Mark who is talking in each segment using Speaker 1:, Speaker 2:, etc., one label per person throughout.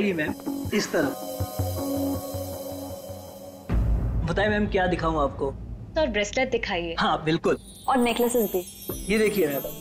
Speaker 1: जाएगी मैम इस तरफ़ बताए मैम क्या दिखाऊँ आपको?
Speaker 2: तो ब्रेसलेट दिखाइए।
Speaker 1: हाँ बिल्कुल।
Speaker 2: और नेकलेसेस भी।
Speaker 1: ये देखिए मैम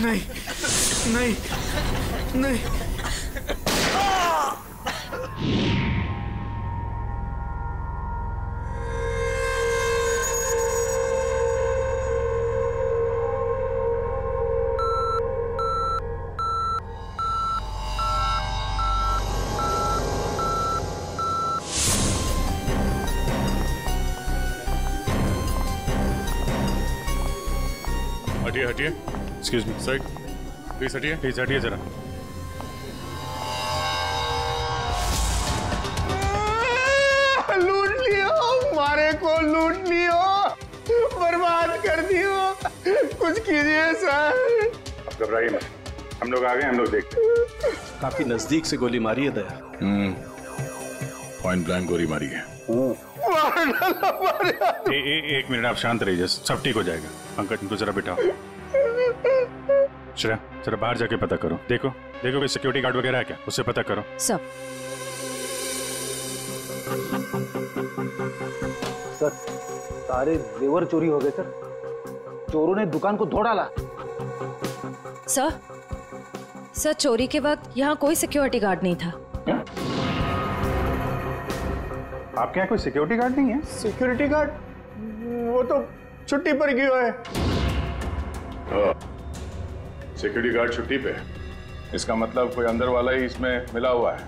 Speaker 3: नहीं
Speaker 4: नहीं नहीं।
Speaker 5: हटिए हटिए। एक्सक्यूज मी सर प्लीज़ हटिए प्लीज़ हटिए जरा।
Speaker 4: लूट लियो मारे को लूट लियो। बर्बाद कर दियो। कुछ कीजिए सर।
Speaker 5: अब घबराइए मत। हम लोग आ गए हम लोग देखते
Speaker 6: काफ़ी नज़दीक से गोली मारी है दया।
Speaker 5: पॉइंट ब्लैंक गोली मारी है। ए, ए, एक मिनट आप शांत रहिए सब ठीक हो जाएगा। पंकज इनको जरा बिठाओ। श्रेया जरा बाहर जाके पता करो। देखो देखो कोई सिक्योरिटी गार्ड वगैरह है क्या? उससे पता करो।
Speaker 7: सब।
Speaker 8: सर सारे जेवर चोरी हो गए सर। चोरों ने दुकान को धो डाला।
Speaker 7: सर सर चोरी के वक्त यहाँ कोई सिक्योरिटी गार्ड नहीं था।
Speaker 5: आपके यहाँ कोई सिक्योरिटी गार्ड नहीं है?
Speaker 4: सिक्योरिटी गार्ड वो तो छुट्टी पर गया है?
Speaker 5: सिक्योरिटी गार्ड छुट्टी पे इसका मतलब कोई अंदर वाला ही इसमें मिला हुआ है।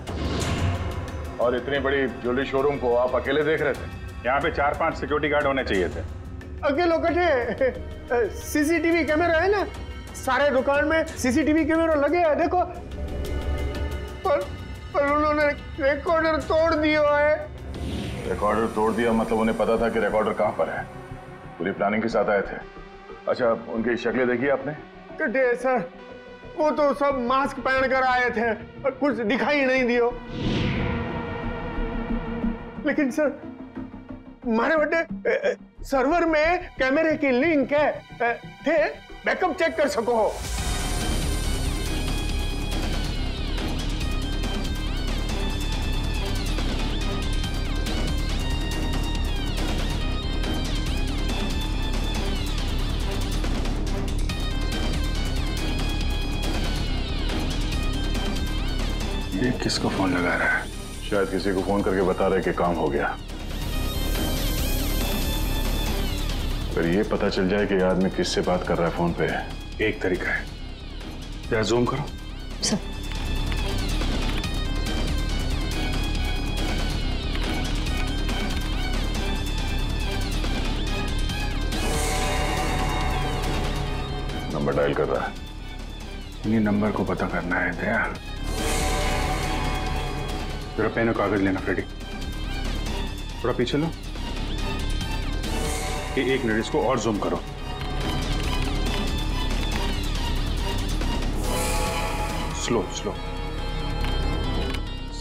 Speaker 5: और इतनी बड़ी ज्वेलरी शोरूम को आप अकेले देख रहे थे? यहाँ पे चार पाँच सिक्योरिटी गार्ड होने चाहिए थे।
Speaker 4: अकेलो कटे सीसीटीवी कैमरा है ना? सारे दुकान में सीसीटीवी कैमरा लगे हैं देखो। पर पर उन्होंने रिकॉर्डर तोड़ दिया है।
Speaker 5: रिकॉर्डर तोड़ दिया मतलब उन्हें पता था कि रिकॉर्डर कहाँ पर है। पूरी प्लानिंग के साथ आए थे। अच्छा उनकी शक्लें देखी आपने?
Speaker 4: कटे सर, वो तो सब मास्क पहन कर आए थे, और कुछ दिखाई नहीं दियो। लेकिन, सर, मारे बटे सर्वर में कैमरे की लिंक है थे, बैकअप चेक कर सको हो।
Speaker 5: शायद किसी को फ़ोन करके बता रहे कि काम हो गया। अगर ये पता चल जाए कि आदमी किससे बात कर रहा है फ़ोन पे एक तरीका है। जरा जूम करो।
Speaker 7: सर।
Speaker 5: नंबर डायल कर रहा है। इन्हीं नंबर को पता करना है दया। जरा पेन और कागज़ लेना फ्रेडी थोड़ा पीछे लो। ये एक मिनट, इसको और जूम करो। Slow slow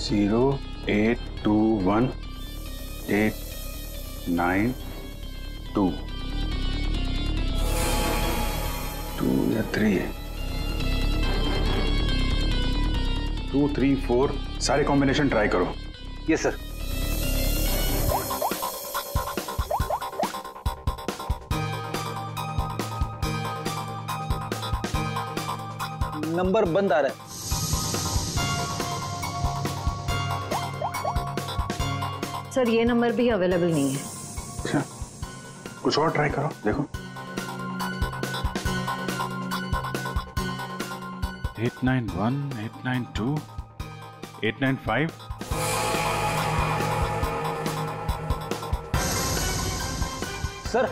Speaker 5: zero eight two one eight nine two two या थ्री टू थ्री फोर सारे कॉम्बिनेशन ट्राई करो।
Speaker 8: यस सर नंबर बंद आ रहा है।
Speaker 2: सर ये नंबर भी अवेलेबल नहीं है।
Speaker 5: अच्छा कुछ और ट्राई करो देखो। Eight nine one eight nine two eight nine five
Speaker 8: sir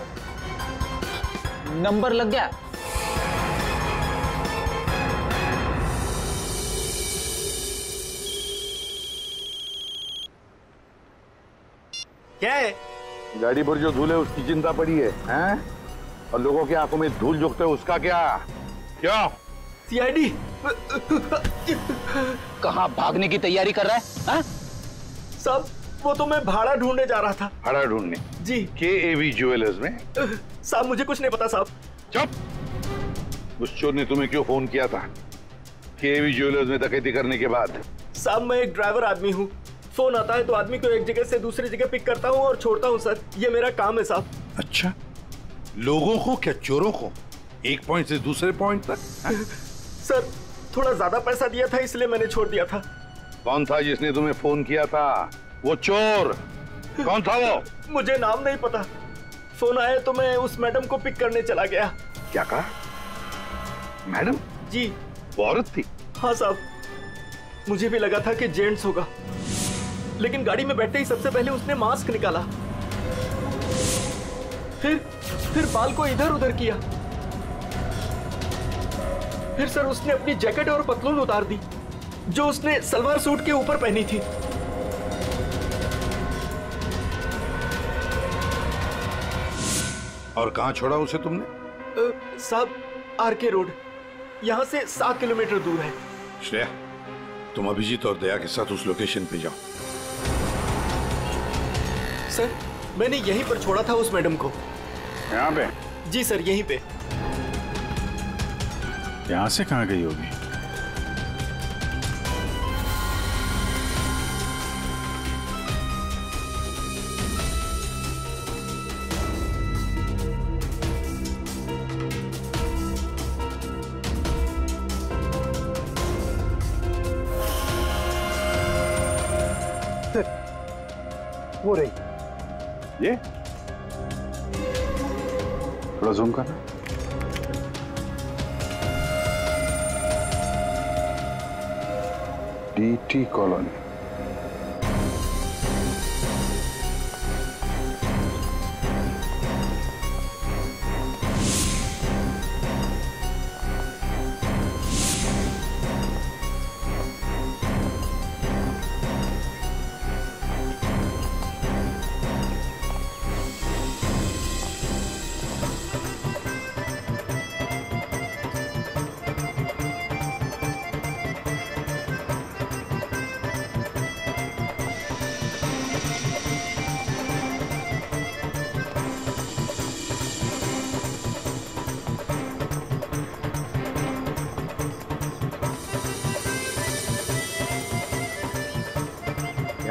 Speaker 8: number लग गया।
Speaker 3: क्या है?
Speaker 5: गाड़ी पर जो धूल है उसकी चिंता पड़ी है हैं? और लोगों की आँखों में धूल झोंकते है उसका क्या? क्या?
Speaker 3: सीआईडी।
Speaker 8: कहाँ भागने की तैयारी कर रहा है? हाँ?
Speaker 3: साहब वो तो मैं भाड़ा ढूँढने जा रहा था।
Speaker 5: भाड़ा ढूँढने?
Speaker 3: जी।
Speaker 5: के एवी ज्वेलर्स में?
Speaker 3: साहब मुझे कुछ नहीं पता साहब।
Speaker 5: चुप! उस चोर ने तुम्हें क्यों फ़ोन किया था? के एवी ज्वेलर्स में डकैती करने के बाद।
Speaker 3: साहब मैं एक ड्राइवर आदमी हूँ। फ़ोन आता है तो आदमी को एक जगह से दूसरी जगह पिक करता हूँ और छोड़ता हूँ सर। ये मेरा काम है साहब।
Speaker 5: अच्छा। लोगों को क्या? चोरों को? एक पॉइंट से दूसरे पॉइंट तक?
Speaker 3: सर थोड़ा ज़्यादा पैसा दिया था इसलिए मैंने छोड़ दिया था।
Speaker 5: कौन था जिसने तुम्हें फ़ोन किया था? वो चोर। कौन था वो?
Speaker 3: मुझे नाम नहीं पता। फ़ोन आया तो मैं उस मैडम को पिक करने चला गया।
Speaker 5: क्या कहा? मैडम?
Speaker 3: जी।
Speaker 5: वो औरत थी।
Speaker 3: हाँ साहब। मुझे भी लगा था कि जेंट्स होगा। लेकिन गाड़ी में बैठते ही सबसे पहले उसने मास्क निकाला। फिर फिर बाल को इधर उधर किया। फिर सर उसने अपनी जैकेट और पतलून उतार दी जो उसने सलवार सूट के ऊपर पहनी थी।
Speaker 5: और कहाँ छोड़ा उसे तुमने?
Speaker 3: साहब आर के रोड। यहाँ से सात किलोमीटर दूर है।
Speaker 5: श्रेया तुम अभिजीत और दया के साथ उस लोकेशन पे जाओ।
Speaker 3: सर मैंने यहीं पर छोड़ा था उस मैडम को।
Speaker 5: यहाँ पे?
Speaker 3: जी सर यहीं पे।
Speaker 5: यहाँ से कहाँ गई होगी? डीटी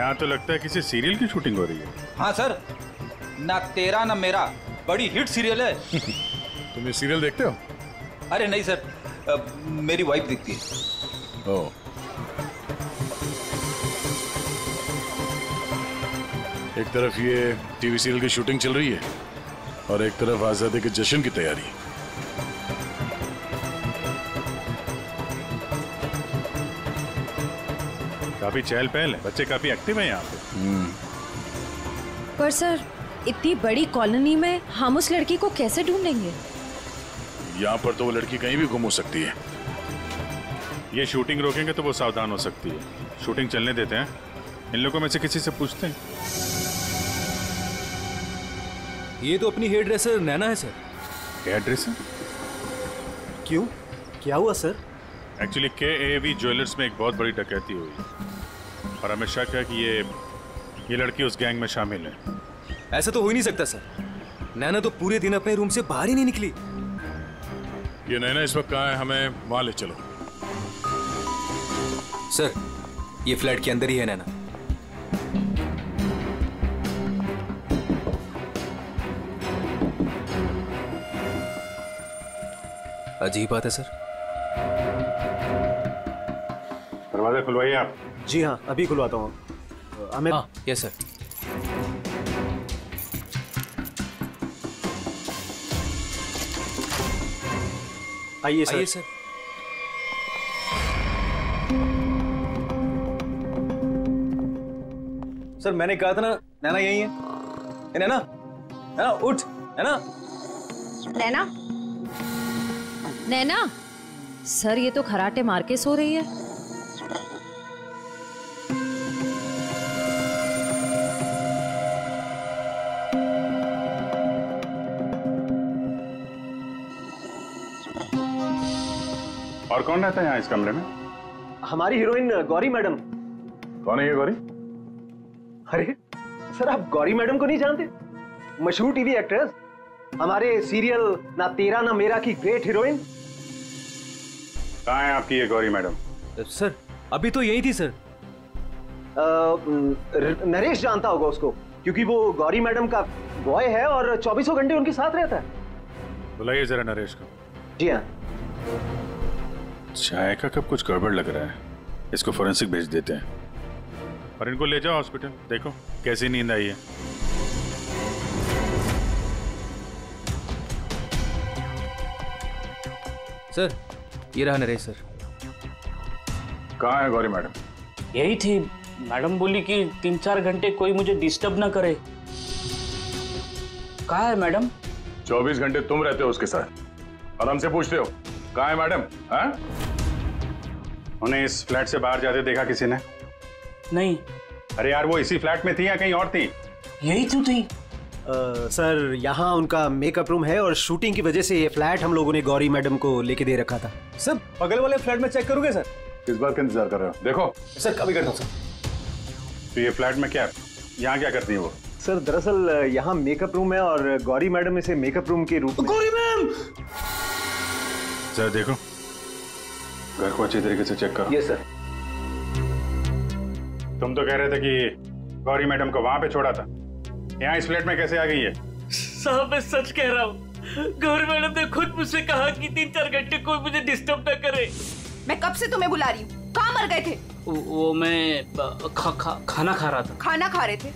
Speaker 5: यहाँ तो लगता है किसी सीरियल की शूटिंग हो रही है।
Speaker 8: हाँ सर। ना तेरा ना मेरा। बड़ी हिट सीरियल है।
Speaker 5: तुम ये सीरियल देखते हो?
Speaker 8: अरे नहीं सर। अ, मेरी वाइफ दिखती है।
Speaker 5: ओ। एक तरफ़ ये टीवी सीरियल की शूटिंग चल रही है और एक तरफ़ आज़ादी के जश्न की तैयारी काफ़ी चहल पहल है। बच्चे काफ़ी एक्टिव हैं यहाँ पे।
Speaker 7: पर सर इतनी बड़ी कॉलोनी में हम उस लड़की को कैसे ढूंढेंगे?
Speaker 5: यहाँ पर तो वो लड़की कहीं भी गुम हो सकती है। ये शूटिंग रोकेंगे तो वो सावधान हो सकती है। शूटिंग चलने देते हैं। इन लोगों में से किसी से पूछते हैं?
Speaker 6: ये तो अपनी हेयर ड्रेसर नैना है सर।
Speaker 5: क्या एड्रेस है
Speaker 3: क्यों? क्या हुआ सर?
Speaker 5: एक्चुअली के ए वी ज्वेलर्स में एक बहुत बड़ी डकैती हुई। और हमें शक है कि ये ये लड़की उस गैंग में शामिल है।
Speaker 6: ऐसा तो हो ही नहीं सकता सर। नैना तो पूरे दिन अपने रूम से बाहर ही नहीं निकली।
Speaker 5: ये नैना इस वक्त कहाँ है? हमें वहाँ ले चलो।
Speaker 6: सर ये फ्लैट के अंदर ही है नैना। अजीब बात है सर।
Speaker 5: दरवाज़ा खुलवाइए आप।
Speaker 8: जी हाँ अभी खुलवाता हूँ। हमें
Speaker 6: हाँ यस सर
Speaker 8: आइए सर
Speaker 6: आइए सर सर मैंने कहा था ना नैना यही है। ए, नैना? नैना उठ। नैना?
Speaker 7: नैना? नैना? सर ये तो खराटे मार के सो रही है।
Speaker 5: और कौन रहता है यहाँ इस कमरे में?
Speaker 8: हमारी हीरोइन गौरी मैडम।
Speaker 5: कौन है ये गौरी?
Speaker 8: अरे सर आप गौरी मैडम को नहीं जानते? मशहूर टीवी एक्ट्रेस हमारे सीरियल ना तेरा ना मेरा की ग्रेट हीरोइन।
Speaker 5: कहाँ है आपकी ये गौरी मैडम?
Speaker 6: सर अभी तो यही थी सर।
Speaker 8: नरेश जानता होगा उसको क्योंकि वो गौरी मैडम का बॉय है और चौबीसों घंटे उनके साथ रहता है।
Speaker 5: बुलाइए जरा नरेश को।
Speaker 8: जी हाँ।
Speaker 5: चाय का कब कुछ गड़बड़ लग रहा है? इसको फोरेंसिक भेज देते हैं। और इनको ले जाओ हॉस्पिटल देखो कैसी नींद आई है।
Speaker 6: सर ये रहा नरेश सर।
Speaker 5: कहाँ है गौरी मैडम?
Speaker 1: यही थी। मैडम बोली कि तीन चार घंटे कोई मुझे डिस्टर्ब ना करे। कहा है मैडम?
Speaker 5: चौबीस घंटे तुम रहते हो उसके साथ। और हमसे पूछते हो। कहा है मैडम? हाँ? उन्हें इस फ्लैट से बाहर जाते देखा किसी ने?
Speaker 1: नहीं।
Speaker 5: अरे यार वो इसी फ्लैट में थी या कहीं और थी?
Speaker 1: यही तो थी?
Speaker 8: सर यहाँ उनका मेकअप रूम है और शूटिंग की वजह से ये फ्लैट हम लोगों ने गौरी मैडम को लेके दे रखा था।
Speaker 6: सर बगल वाले फ्लैट में चेक करोगे सर?
Speaker 5: किस बात का इंतज़ार कर रहे हो? देखो।
Speaker 6: सर कभी करता हूँ सर।
Speaker 5: तो ये फ्लैट में क्या है? यहाँ क्या करती है वो?
Speaker 8: सर दरअसल यहाँ मेकअप रूम है और गौरी मैडम इसे मेकअप रूम के रूप में
Speaker 1: गौरी मैम!
Speaker 5: जरा देखो। घर को अच्छी तरीके से चेक करो।
Speaker 8: ये सर
Speaker 5: तुम तो कह रहे थे कि गौरी मैडम को वहाँ पे छोड़ा था। यहाँ इस फ्लैट में कैसे आ गई है?
Speaker 1: साहब मैं सच कह रहा हूँ। गौरी मैडम ने खुद मुझसे कहा कि तीन चार घंटे कोई मुझे डिस्टर्ब ना करे।
Speaker 9: मैं कब से तुम्हें बुला रही हूँ? कहाँ मर गए थे?
Speaker 1: वो- वो मैं खा, खा, खाना खा रहा था।
Speaker 9: खाना खा रहे थे?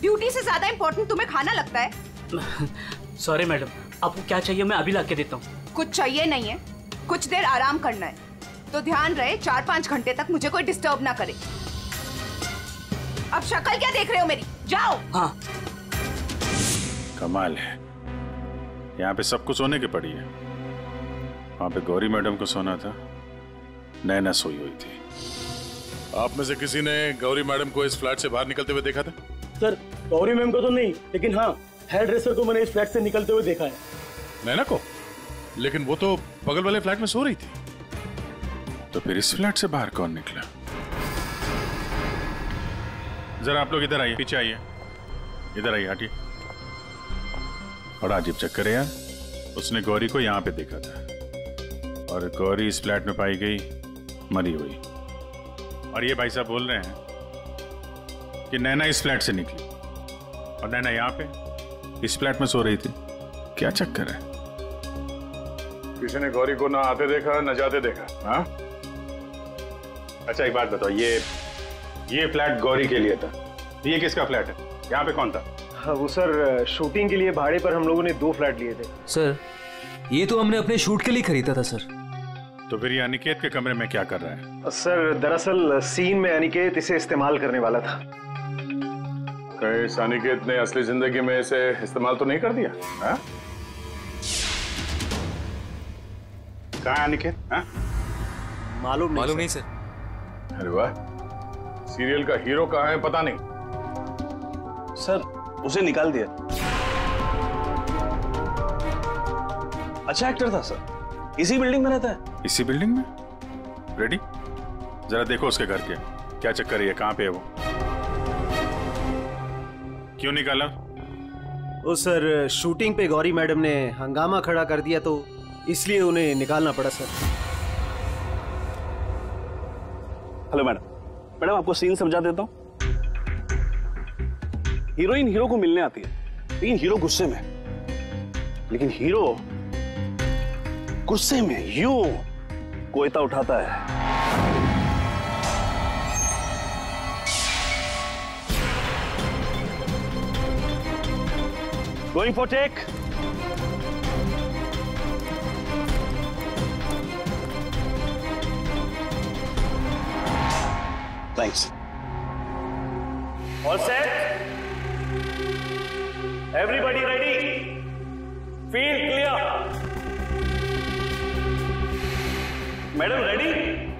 Speaker 9: ड्यूटी से ज़्यादा इम्पोर्टेंट तुम्हें खाना लगता है?
Speaker 1: Sorry madam. आपको क्या चाहिए मैं अभी ला के देता हूँ।
Speaker 9: कुछ चाहिए नहीं है। कुछ देर आराम करना है। तो ध्यान रहे चार पाँच घंटे तक मुझे कोई डिस्टर्ब ना करे। अब शक्ल क्या देख रहे हो मेरी? जाओ।
Speaker 1: हाँ।
Speaker 5: कमाल है। यहाँ पे सब कुछ सोने की पड़ी है। वहाँ पे गौरी मैडम को सोना था। नैना सोई हुई थी।
Speaker 10: आप में से किसी ने गौरी मैडम को इस फ्लैट से बाहर निकलते हुए देखा था?
Speaker 1: सर गौरी मैम को तो नहीं लेकिन हाँ हेयर ड्रेसर को मैंने इस फ्लैट से निकलते हुए देखा है।
Speaker 10: नैना को? लेकिन वो तो बगल वाले फ्लैट में सो रही थी।
Speaker 5: तो फिर इस फ्लैट से बाहर कौन निकला? जरा आप लोग इधर आइए, पीछे आइए। इधर आइए, हटिए। बड़ा अजीब चक्कर है यार। उसने गौरी को यहाँ पे देखा था। और गौरी इस फ्लैट में पाई गई, मरी हुई। और ये भाई साहब बोल रहे हैं कि नैना इस फ्लैट से निकली। और नैना यहाँ पे इस फ्लैट में सो रही थी। क्या चक्कर है? किसी ने गौरी को ना आते देखा, ना जाते देखा हाँ? अच्छा एक बात बताओ ये ये फ्लैट गौरी के लिए था। ये किसका फ्लैट है? यहाँ पे कौन था?
Speaker 8: हाँ, वो सर शूटिंग के लिए भाड़े पर हम लोगों ने दो फ्लैट लिए थे।
Speaker 6: सर ये तो हमने अपने शूट के लिए खरीदा था सर।
Speaker 5: तो फिर ये अनिकेत के कमरे में क्या कर रहा है?
Speaker 8: सर दरअसल सीन में अनिकेत इसे इस्तेमाल करने वाला था।
Speaker 5: कहीं अनिकेत ने असली ज़िंदगी में इसे इस्तेमाल तो नहीं कर दिया हाँ? कहाँ है अनिकेत? हाँ?
Speaker 8: मालूम नहीं
Speaker 6: मालूम
Speaker 8: सर।
Speaker 6: नहीं सर।
Speaker 5: अरे वाह सीरियल का हीरो कहाँ है पता नहीं।
Speaker 11: सर उसे निकाल दिया। अच्छा एक्टर था सर। इसी बिल्डिंग में रहता है।
Speaker 5: इसी बिल्डिंग में? रेडी जरा देखो उसके घर के। क्या चक्कर है कहाँ पे है वो? क्यों निकाला?
Speaker 8: ओ सर शूटिंग पे गौरी मैडम ने हंगामा खड़ा कर दिया तो इसलिए उन्हें निकालना पड़ा सर।
Speaker 11: हेलो मैडम मैडम आपको सीन समझा देता हूँ। हीरोइन हीरो को मिलने आती है। लेकिन हीरो गुस्से में। लेकिन हीरो गुस्से में यू कोयता उठाता है। Going for take. Thanks.
Speaker 12: All set? Everybody ready? Field clear. Madam ready?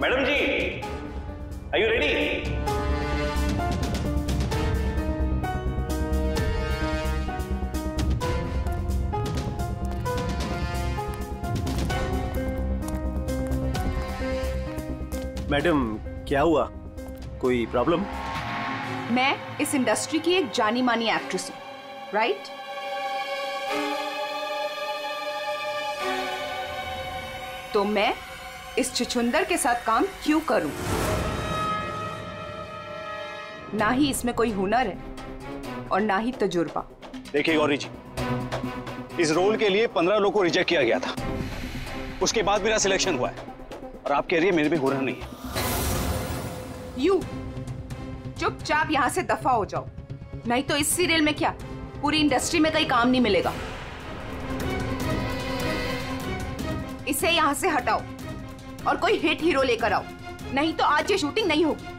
Speaker 12: Madam G, are you ready?
Speaker 8: Madam क्या हुआ? कोई प्रॉब्लम?
Speaker 9: मैं इस इंडस्ट्री की एक जानी मानी एक्ट्रेस हूँ राइट तो मैं इस छुछुंदर के साथ काम क्यों करूँ? ना ही इसमें कोई हुनर है और ना ही तजुर्बा।
Speaker 11: देखिए गौरी जी इस रोल के लिए पंद्रह लोगों को रिजेक्ट किया गया था। उसके बाद मेरा सिलेक्शन हुआ है और आप कह रही है मेरे में हुनर नहीं है।
Speaker 9: यू चुपचाप यहाँ से दफ़ा हो जाओ। नहीं तो इस सीरियल में क्या? पूरी इंडस्ट्री में कहीं काम नहीं मिलेगा। इसे यहाँ से हटाओ और कोई हिट हीरो लेकर आओ। नहीं तो आज ये शूटिंग नहीं होगी।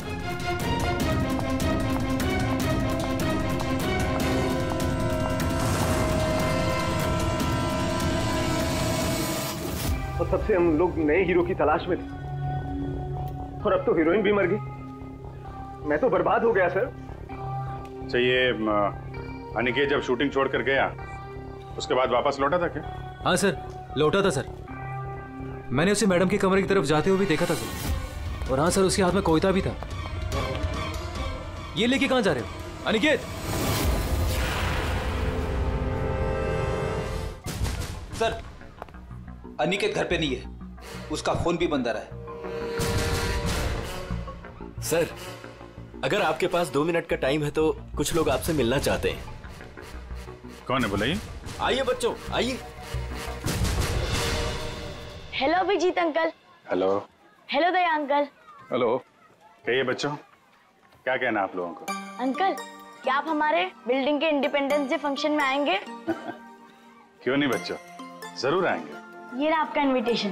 Speaker 8: और तब से हम लोग नए हीरो की तलाश में थे। और अब तो हीरोइन भी मर गई मैं तो बर्बाद हो गया सर।
Speaker 5: अच्छा ये अनिकेत जब शूटिंग छोड़ कर गया उसके बाद वापस लौटा था क्या?
Speaker 6: हाँ सर लौटा था सर। मैंने उसे मैडम के कमरे की तरफ़ जाते हुए भी देखा था सर। और हाँ सर उसके हाथ में कोयता भी था। ये लेके कहाँ जा रहे हो? अनिकेत!
Speaker 13: सर अनिकेत घर पे नहीं है। उसका फ़ोन भी बंद आ रहा है।
Speaker 3: सर अगर आपके पास दो मिनट का टाइम है तो कुछ लोग आपसे मिलना चाहते हैं।
Speaker 5: कौन है बुलाइए।
Speaker 3: आइए बच्चों आइए।
Speaker 14: Hello Abhijeet uncle
Speaker 5: hello
Speaker 14: hello Daya uncle
Speaker 5: hello कहिए बच्चों क्या कहना आप लोगों को?
Speaker 14: अंकल क्या आप हमारे बिल्डिंग के इंडिपेंडेंस डे फ़ंक्शन में आएँगे?
Speaker 5: क्यों नहीं बच्चों? ज़रूर आएँगे।
Speaker 14: ये रहा आपका इनविटेशन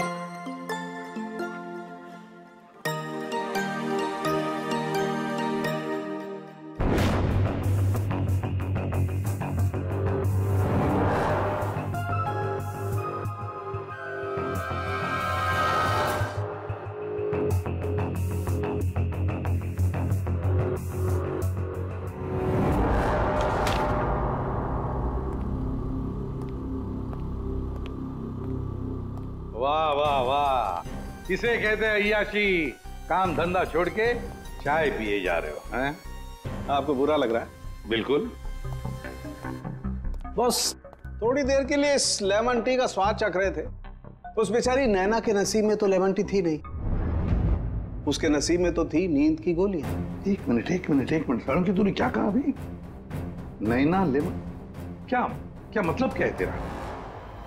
Speaker 15: किसे कहते हैं अय्याशी। काम धंधा छोड़ के चाय पिए जा रहे हो हैं?
Speaker 11: आपको बुरा लग रहा है?
Speaker 15: बिल्कुल।
Speaker 11: बस थोड़ी देर के लिए इस लेमन टी का स्वाद चख रहे थे। उस बेचारी नैना के नसीब में तो लेमन टी थी नहीं। उसके नसीब में तो थी नींद की गोलियाँ
Speaker 15: एक मिनट एक मिनट एक मिनट की तूने क्या कहा अभी? नैना लेमन क्या क्या मतलब क्या है तेरा?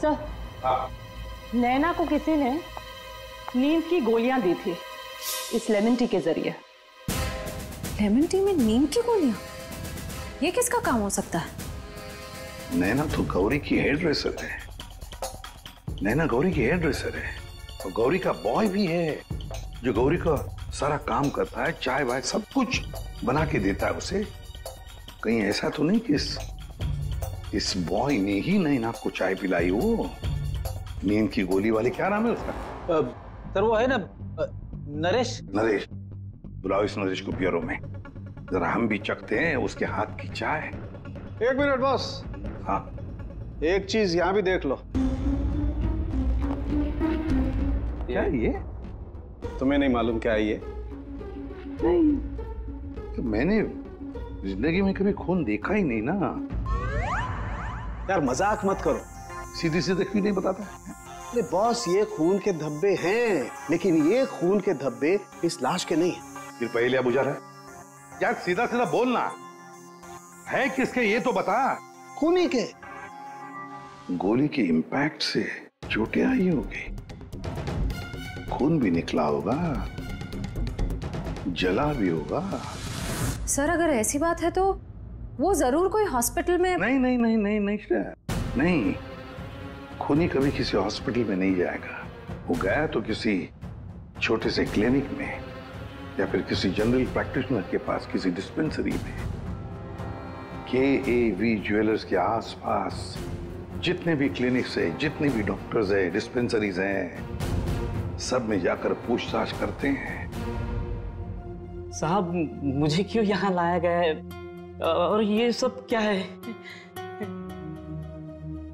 Speaker 16: सर
Speaker 15: हाँ।
Speaker 16: नैना को किसी ने नींद की गोलियाँ दी थी इस लेमन टी के ज़रिए।
Speaker 7: लेमन टी में नीम की गोलियाँ? ये किसका काम हो सकता है?
Speaker 15: नैना तो गौरी की हेयर ड्रेसर है। नैना गौरी की हेयर ड्रेसर है। और गौरी का बॉय भी है जो गौरी का सारा काम करता है चाय वाय सब कुछ बना के देता है उसे। कहीं ऐसा तो नहीं कि इस इस बॉय ने ही नैना को चाय पिलाई हो। नींद की गोली वाले क्या नाम है उसका?
Speaker 13: सर वो है ना नरेश।
Speaker 15: नरेश बुलाओ इस नरेश को पियरो में। जरा हम भी चखते हैं उसके हाथ की चाय।
Speaker 11: एक मिनट बॉस।
Speaker 15: हाँ।
Speaker 11: एक चीज़ यहाँ भी देख लो।
Speaker 15: क्या ये?
Speaker 11: तुम्हें नहीं मालूम क्या है ये
Speaker 15: तो मैंने ज़िंदगी में कभी खून देखा ही नहीं ना।
Speaker 11: यार मज़ाक मत करो।
Speaker 15: सीधी सीधे क्यों नहीं बताता?
Speaker 11: अरे बॉस ये खून के धब्बे हैं लेकिन ये खून के धब्बे इस लाश के नहीं
Speaker 15: फिर पहले बुझा रहा है? यार सीधा सीधा बोलना। है किसके ये तो बता।
Speaker 11: खूनी के।
Speaker 15: गोली के इम्पैक्ट से चोटें आई होगी। खून भी निकला होगा जला भी होगा।
Speaker 7: सर अगर ऐसी बात है तो वो ज़रूर कोई हॉस्पिटल में
Speaker 15: नहीं नहीं नहीं नहीं नहीं श्रेया, नहीं। खूनी कभी किसी हॉस्पिटल में नहीं जाएगा। वो गया तो किसी छोटे से क्लिनिक में या फिर किसी जनरल प्रैक्टिशनर के पास, किसी डिस्पेंसरी में। के ए वी ज्वेलर्स के आसपास जितने भी क्लिनिक्स है, जितने भी डॉक्टर्स है, डिस्पेंसरीज हैं, सब में जाकर पूछताछ करते हैं।
Speaker 1: साहब, मुझे क्यों यहाँ लाया गया है? और ये सब क्या है?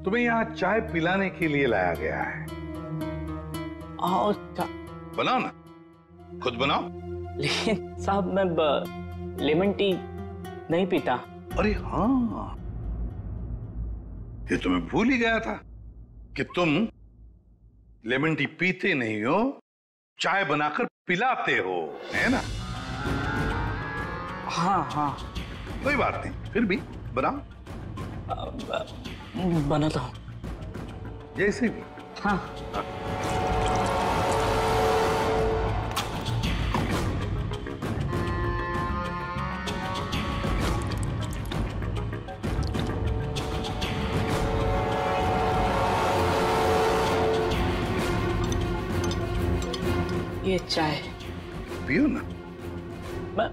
Speaker 15: तुम्हें यहाँ चाय पिलाने के लिए लाया गया है।
Speaker 1: चा-
Speaker 15: बनाओ ना। खुद बनाओ।
Speaker 1: लेकिन साहब मैं ब- लेमन टी नहीं पीता।
Speaker 15: अरे हाँ। ये तो मैं भूल ही गया था कि तुम लेमन टी पीते नहीं हो चाय बनाकर पिलाते हो है ना?
Speaker 1: हाँ हाँ।
Speaker 15: कोई बात नहीं फिर भी बनाओ।
Speaker 1: बनाता हूँ
Speaker 15: जैसे भी
Speaker 1: हाँ। ये चाय।
Speaker 15: पियो ना।
Speaker 1: मैं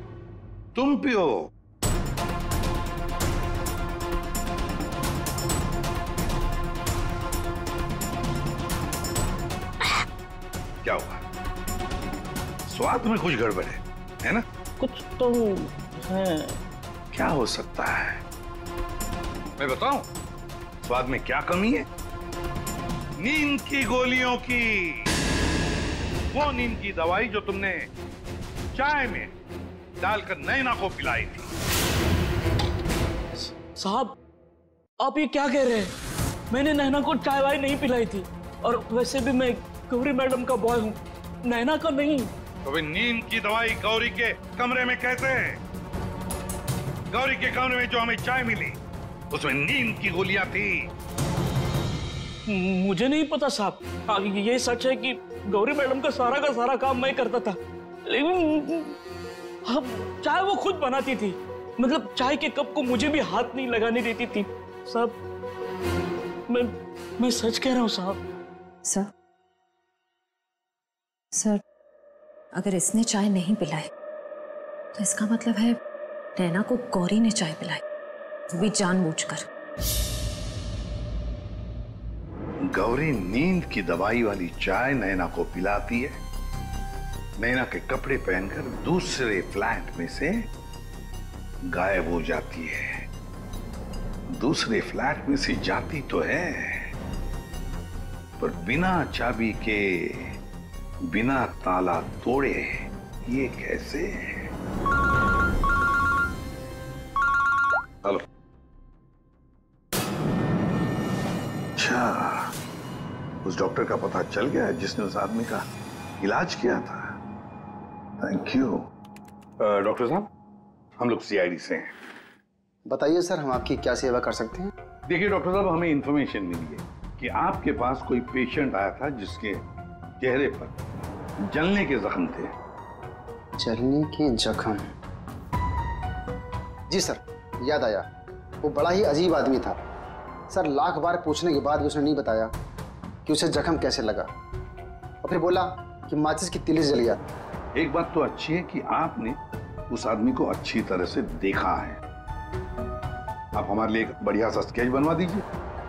Speaker 15: तुम पियो। स्वाद में कुछ गड़बड़ है है ना?
Speaker 1: कुछ तो है।
Speaker 15: क्या हो सकता है? मैं बताऊँ स्वाद में क्या कमी है? नींद की गोलियों की। वो नींद की दवाई जो तुमने चाय में डालकर नैना को पिलाई थी।
Speaker 1: साहब आप ये क्या कह रहे हैं? मैंने नैना को चाय वाय नहीं पिलाई थी। और वैसे भी मैं गौरी मैडम का बॉय हूँ। नैना का नहीं
Speaker 15: तो वे नींद की दवाई गौरी के कमरे में कैसे है। गौरी के कमरे में जो हमें चाय मिली उसमें नींद की गोलियाँ थी।
Speaker 1: मुझे नहीं पता साहब। हाँ, ये सच है कि गौरी मैडम का सारा का सारा काम मैं करता था। लेकिन अब चाय वो खुद बनाती थी। मतलब चाय के कप को मुझे भी हाथ नहीं लगाने देती थी। साहब मैं मैं सच कह रहा हूँ साहब।
Speaker 7: सर सर अगर इसने चाय नहीं पिलाई तो इसका मतलब है नैना को गौरी ने चाय पिलाई, वो भी जानबूझकर।
Speaker 15: गौरी नींद की दवाई वाली चाय नैना को पिलाती है। नैना के कपड़े पहनकर दूसरे फ्लैट में से गायब हो जाती है। दूसरे फ्लैट में से जाती तो है, पर बिना चाबी के बिना ताला तोड़े ये कैसे हेलो। अच्छा उस डॉक्टर का पता चल गया है जिसने उस आदमी का इलाज किया था। थैंक यू डॉक्टर साहब हम लोग सीआईडी से हैं।
Speaker 17: बताइए सर हम आपकी क्या सेवा कर सकते हैं?
Speaker 15: देखिए डॉक्टर साहब हमें इंफॉर्मेशन मिली है कि आपके पास कोई पेशेंट आया था जिसके चेहरे पर जलने के जख्म थे।
Speaker 17: जलने के जख्म? जी सर याद आया। वो बड़ा ही अजीब आदमी था। सर लाख बार पूछने के बाद भी उसने नहीं बताया कि उसे जख्म कैसे लगा। और फिर बोला कि माचिस की तिली जल गया।
Speaker 15: एक बात तो अच्छी है कि आपने उस आदमी को अच्छी तरह से देखा है। आप हमारे लिए एक बढ़िया सा स्केच बनवा दीजिए।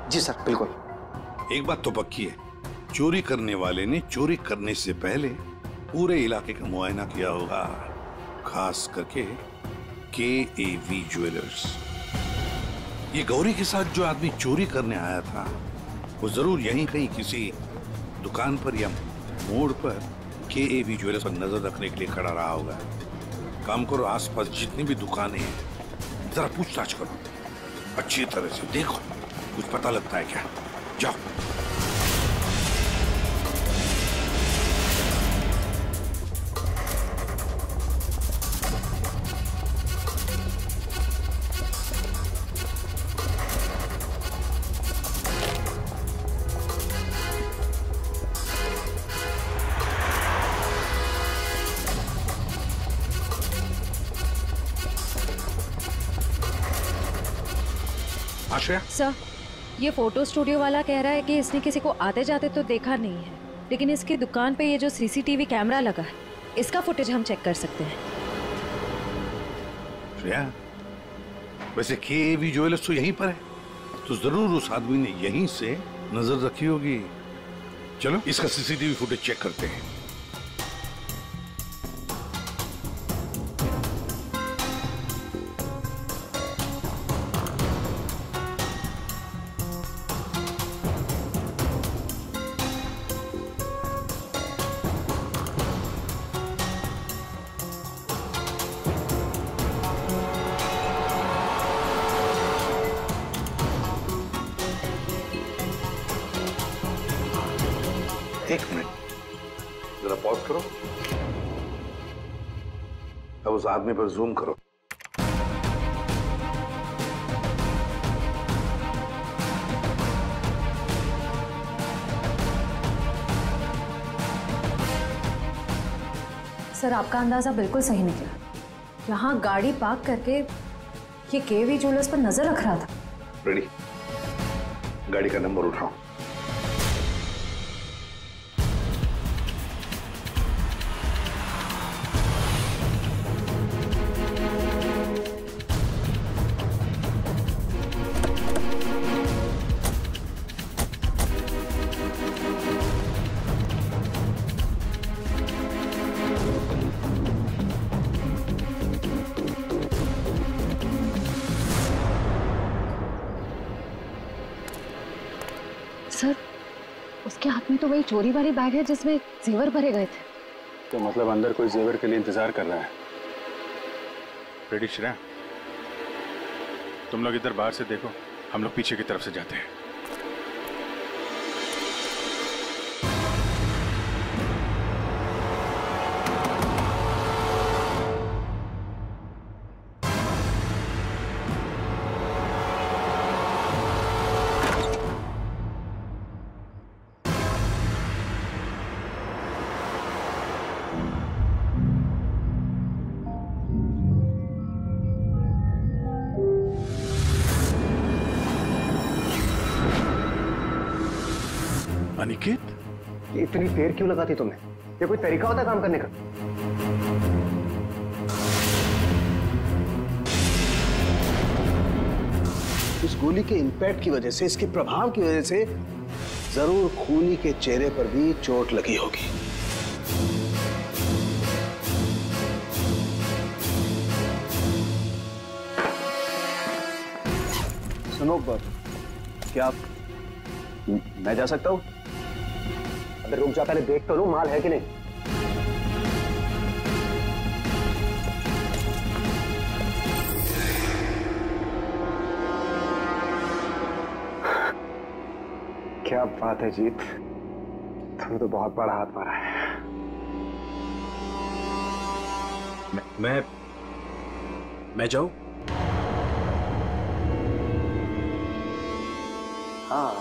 Speaker 17: जी सर बिल्कुल।
Speaker 15: एक बात तो पक्की है। चोरी करने वाले ने चोरी करने से पहले पूरे इलाके का मुआयना किया होगा, खास करके के ए वी ज्वेलर्स ये गौरी के साथ जो आदमी चोरी करने आया था, वो ज़रूर यहीं कहीं किसी दुकान पर या मोड़ पर के ए वी ज्वेलर्स पर नज़र रखने के लिए खड़ा रहा होगा। काम करो, आसपास जितनी भी दुकानें हैं, जरा पूछताछ करो। अच्छी तरह से देखो, कुछ पता लगता है क्या? जाओ।
Speaker 7: सर ये फ़ोटो स्टूडियो वाला कह रहा है कि इसने किसी को आते जाते तो देखा नहीं है, लेकिन इसकी दुकान पे ये जो सीसीटीवी कैमरा लगा है, इसका फुटेज हम चेक कर सकते हैं।
Speaker 15: श्रेया, वैसे के ज्वेलर्स तो यहीं पर है तो ज़रूर उस आदमी ने यहीं से नज़र रखी होगी। चलो, इसका सीसीटीवी फुटेज चेक करते हैं। एक मिनट जरा पॉज करो। अब उस आदमी पर जूम करो।
Speaker 7: सर आपका अंदाज़ा बिल्कुल सही निकला। यहाँ गाड़ी पार्क करके ये केवी ज्वेलर्स पर नज़र रख रहा था।
Speaker 15: रेडी गाड़ी का नंबर उठाओ।
Speaker 18: वही चोरी वाली बैग है जिसमें जेवर भरे गए थे?
Speaker 5: तो मतलब अंदर कोई जेवर के लिए इंतज़ार कर रहा है? तुम लोग इधर बाहर से देखो। हम लोग पीछे की तरफ़ से जाते हैं। अनिकेत?
Speaker 19: ये इतनी देर क्यों लगाती तुमने ये कोई तरीका होता है काम करने का?
Speaker 11: इस गोली के इम्पैक्ट की वजह से, इसके प्रभाव की वजह से ज़रूर खूनी के चेहरे पर भी चोट लगी होगी।
Speaker 19: सुनो ब- क्या आप मैं जा सकता हूँ? अबे रुक जा पहले देख तो लो माल है कि नहीं। क्या बात है जीत? तुमने तो बहुत बड़ा हाथ मारा है।
Speaker 20: मैं मैं, मैं जाऊँ?
Speaker 19: हाँ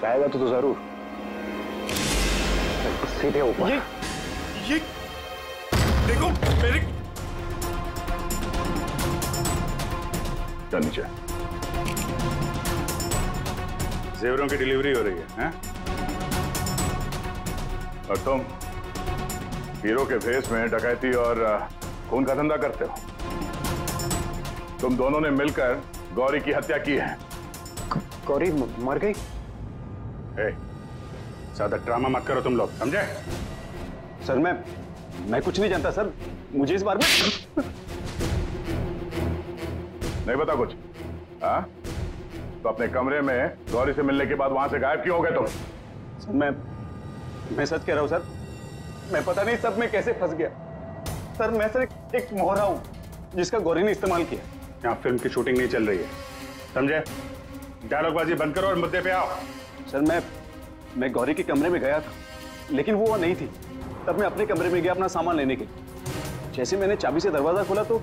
Speaker 19: जाएगा तो, तो ज़रूर। सीधे ऊपर
Speaker 21: ये ये देखो मेरे
Speaker 5: नीचे। जेवरों की डिलीवरी हो रही है हैं? और तुम हीरो के भेस में डकैती और खून का धंधा करते हो। तुम दोनों ने मिलकर गौरी की हत्या की है।
Speaker 19: गौरी मर गई?
Speaker 5: ए, ज़्यादा ड्रामा मत करो तुम लोग समझे?
Speaker 19: सर मैं मैं कुछ नहीं जानता सर मुझे इस बार में
Speaker 5: नहीं पता कुछ। हाँ? तो अपने कमरे में गौरी से मिलने के बाद वहाँ से गायब क्यों हो गए तुम?
Speaker 19: सर मैं मैं सच कह रहा हूँ सर। मैं पता नहीं सब में कैसे फंस गया। सर मैं सर एक, मोहरा हूँ जिसका गौरी ने इस्तेमाल किया।
Speaker 5: यहाँ फ़िल्म की शूटिंग नहीं चल रही है समझे? डायलॉगबाजी बंद करो और मुद्दे पे आओ।
Speaker 19: सर मैं मैं गौरी के कमरे में गया था लेकिन वो वहाँ नहीं थी। तब मैं अपने कमरे में गया अपना सामान लेने के। जैसे मैंने चाबी से दरवाज़ा खोला तो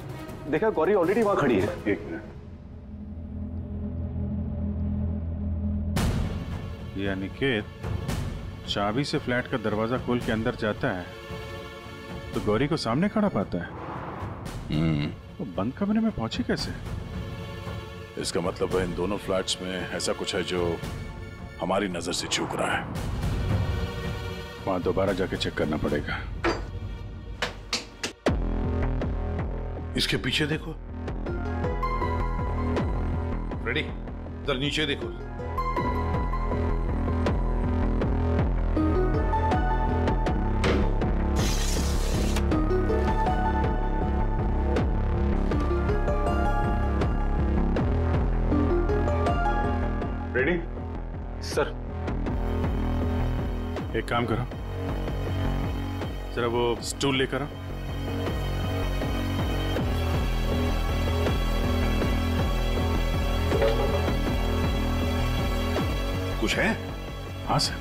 Speaker 19: देखा गौरी ऑलरेडी वहाँ खड़ी है।
Speaker 5: एक मिनट। ये अनिकेत चाबी से फ्लैट का दरवाज़ा खोल के अंदर जाता है तो गौरी को सामने खड़ा पाता है। वो बंद कमरे में पहुँची कैसे?
Speaker 10: इसका मतलब है इन दोनों फ्लैट्स में ऐसा कुछ है जो हमारी नज़र से चूक रहा है।
Speaker 5: वहाँ दोबारा जाके चेक करना पड़ेगा।
Speaker 15: इसके पीछे देखो। रेडी इधर नीचे देखो।
Speaker 5: एक काम करो। जरा वो स्टूल लेकर
Speaker 15: कुछ है?
Speaker 5: हाँ सर।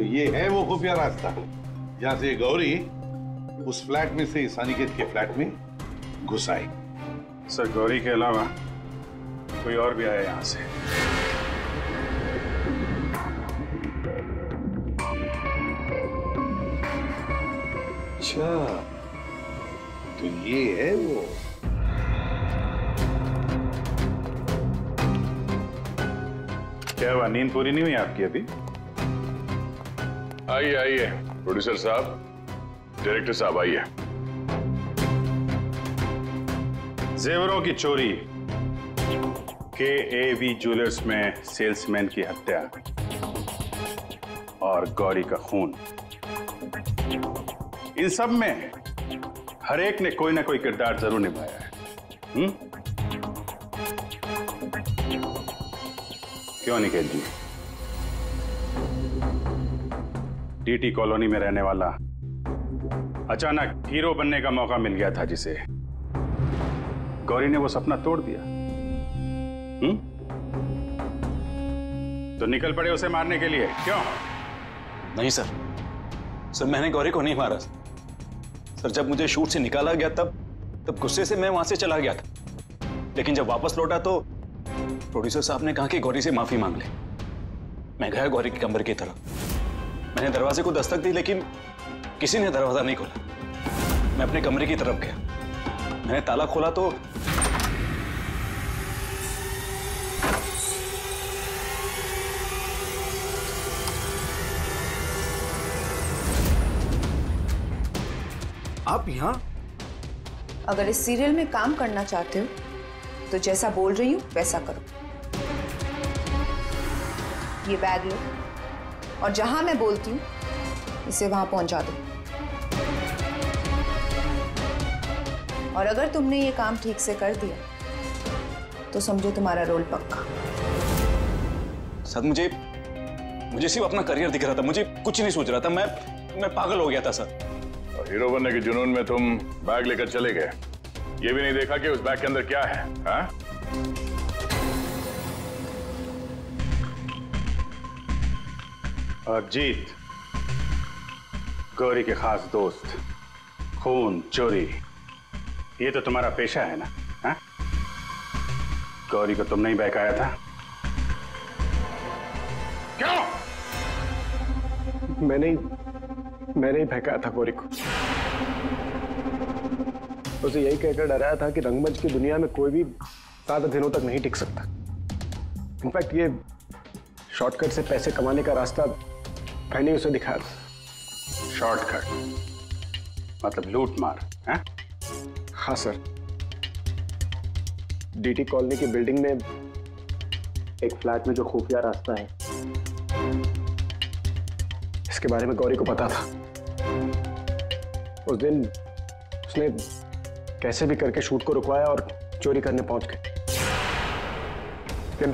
Speaker 15: तो ये है वो खुफिया रास्ता। जहाँ से गौरी उस फ्लैट में से सानिकेत के फ्लैट में घुस आई।
Speaker 5: सर गौरी के अलावा कोई और भी आया यहाँ से?
Speaker 15: अच्छा तो ये है वो।
Speaker 5: क्या हुआ नींद पूरी नहीं हुई आपकी अभी?
Speaker 10: आइए आइए। प्रोड्यूसर साहब, डायरेक्टर साहब आइए।
Speaker 5: जेवरों की चोरी। के ए वी ज्वेलर्स में सेल्समैन की हत्या और गौरी का खून। इन सब में हर एक ने कोई ना कोई किरदार ज़रूर निभाया है। हुँ? क्यों निकेत जी डीटी कॉलोनी में रहने वाला। अचानक हीरो बनने का मौका मिल गया था जिसे। गौरी ने वो सपना तोड़ दिया। हुँ? तो निकल पड़े उसे मारने के लिए। क्यों?
Speaker 19: नहीं, सर। सर, मैंने गौरी को नहीं मारा। सर, जब मुझे शूट से निकाला गया तब तब गुस्से से मैं वहाँ से चला गया था। लेकिन जब वापस लौटा तो प्रोड्यूसर साहब ने कहा कि गौरी से माफ़ी मांग ले। मैं गया गौरी के कमरे की तरफ़। मैंने दरवाजे को दस्तक दी लेकिन किसी ने दरवाज़ा नहीं खोला। मैं अपने कमरे की तरफ़ गया। मैंने ताला खोला तो
Speaker 12: आप यहाँ?
Speaker 9: अगर इस सीरियल में काम करना चाहते हो तो जैसा बोल रही हूँ वैसा करो। ये बैग लो। और जहाँ मैं बोलती हूँ इसे वहाँ पहुँचा दो। और अगर तुमने ये काम ठीक से कर दिया तो समझो तुम्हारा रोल पक्का।
Speaker 19: सर मुझे मुझे सिर्फ़ अपना करियर दिख रहा था मुझे कुछ नहीं सोच रहा था। मैं मैं पागल हो गया था सर।
Speaker 10: और हीरो बनने के जुनून में तुम बैग लेकर चले गए। ये भी नहीं देखा कि उस बैग के अंदर क्या है हा?
Speaker 5: और जीत गौरी के खास दोस्त खून चोरी ये तो तुम्हारा पेशा है ना हा? गौरी को तुमने ही बहकाया था।
Speaker 10: क्यों?
Speaker 21: मैंने ही मैंने ही फेंकाया था गौरी को। उसे यही कहकर डराया था कि रंगमंच की दुनिया में कोई भी ज़्यादा दिनों तक नहीं टिक सकता। इनफैक्ट ये शॉर्टकट से पैसे कमाने का रास्ता मैंने उसे दिखाया था
Speaker 5: शॉर्टकट मतलब लूट मार है?
Speaker 21: हाँ सर। डीटी कॉलोनी की बिल्डिंग में एक फ्लैट में जो खुफिया रास्ता है इसके बारे में गौरी को पता था। उस दिन उसने कैसे भी करके शूट को रुकवाया और चोरी करने पहुँच गए लेकिन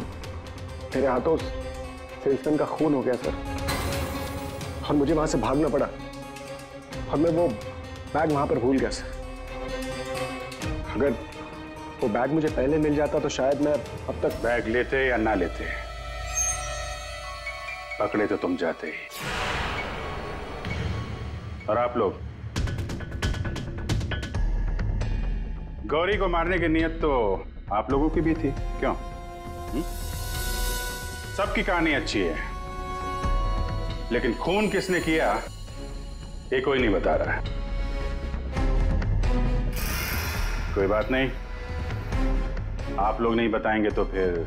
Speaker 21: मेरे हाथों सेल्समैन का खून हो गया सर। और मुझे वहाँ से भागना पड़ा। और मैं वो बैग वहाँ पर भूल गया, सर। अगर वो बैग मुझे पहले मिल जाता तो शायद मैं अब तक
Speaker 5: बैग लेते या ना लेते, पकड़े तो तुम जाते ही। और आप लोग? गौरी को मारने की नीयत तो आप लोगों की भी थी, क्यों? सबकी कहानी अच्छी है। लेकिन खून किसने किया, ये कोई नहीं बता रहा है। कोई बात नहीं। आप लोग नहीं बताएँगे तो फिर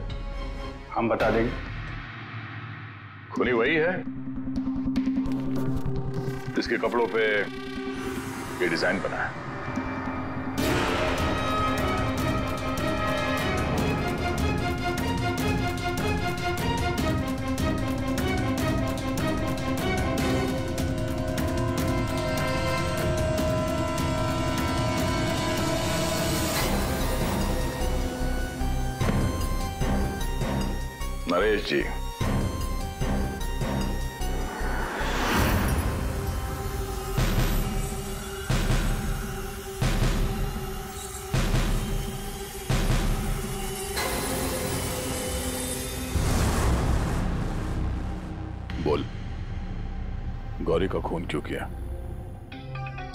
Speaker 5: हम बता देंगे।
Speaker 10: खूनी वही है। इसके कपड़ों पे ये डिज़ाइन बना है। नरेश जी बोल। गौरी का खून क्यों किया?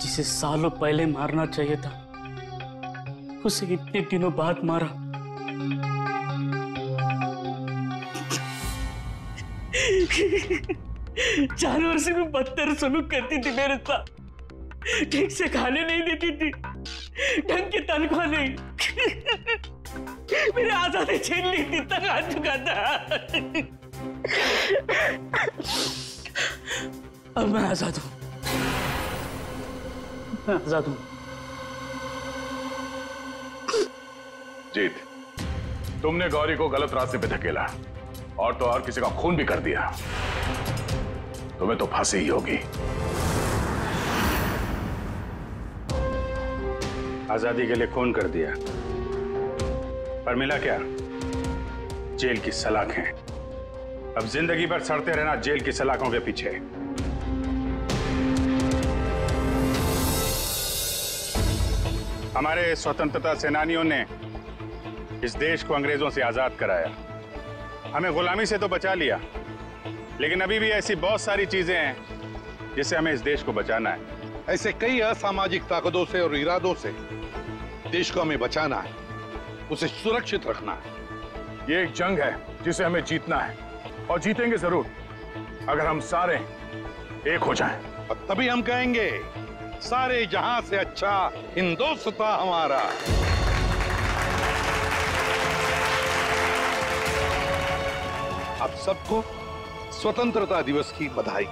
Speaker 1: जिसे सालों पहले मारना चाहिए था, उसे इतने दिनों बाद मारा। जानवर से भी बदतर सलूक करती थी मेरे साथ। ठीक से खाने नहीं देती थी। ढंग की तनख्वाह नहीं मेरे आज़ादी छीन ली थी तक आ चुका था। अब मैं आज़ाद हूँ। मैं आज़ाद हूँ।
Speaker 10: जीत तुमने गौरी को गलत रास्ते पे धकेला। और तो और किसी का खून भी कर दिया। तुम्हें तो फांसी ही होगी।
Speaker 5: आज़ादी के लिए खून कर दिया। पर मिला क्या? जेल की सलाखें अब ज़िंदगी भर सड़ते रहना जेल की सलाखों के पीछे। हमारे स्वतंत्रता सेनानियों ने इस देश को अंग्रेज़ों से आज़ाद कराया। हमें गुलामी से तो बचा लिया। लेकिन अभी भी ऐसी बहुत सारी चीज़ें हैं जिससे हमें इस देश को बचाना है।
Speaker 15: ऐसे कई असामाजिक ताकतों से और इरादों से देश को हमें बचाना है उसे सुरक्षित रखना है।
Speaker 10: ये एक जंग है जिसे हमें जीतना है और जीतेंगे ज़रूर अगर हम सारे एक हो जाएँ।
Speaker 15: और तभी हम कहेंगे सारे जहाँ से अच्छा हिंदुस्तान हमारा। आप सबको स्वतंत्रता दिवस की बधाई।